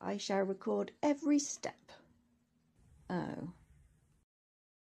I shall record every step. Oh.